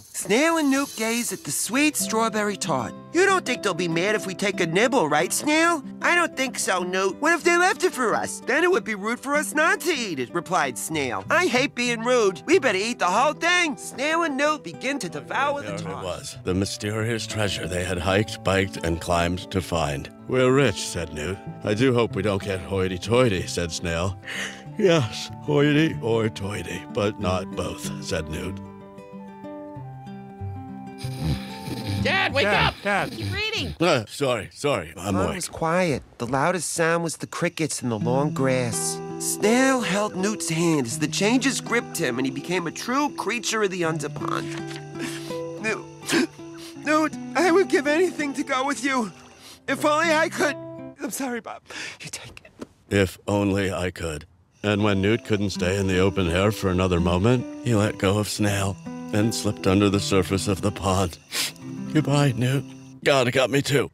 Snail and Newt gaze at the sweet strawberry tart. You don't think they'll be mad if we take a nibble, right, Snail? I don't think so, Newt. What if they left it for us? Then it would be rude for us not to eat it, replied Snail. I hate being rude. We better eat the whole thing. Snail and Newt begin to devour the There it tart. was, the mysterious treasure they had hiked, biked, and climbed to find. We're rich, said Newt. I do hope we don't get hoity-toity, said Snail. Yes, hoity or toity, but not both, said Newt. Dad, wake up! Dad. Keep reading. Ah, sorry, sorry, I'm Pond awake. was quiet. The loudest sound was the crickets in the long grass. Snail held Newt's hand as the changes gripped him and he became a true creature of the underpond. Newt, Newt, I would give anything to go with you. If only I could. I'm sorry, Bob. You take it. If only I could. And when Newt couldn't stay in the open air for another moment, he let go of Snail and slipped under the surface of the pond. Goodbye, Newt. God, it got me too.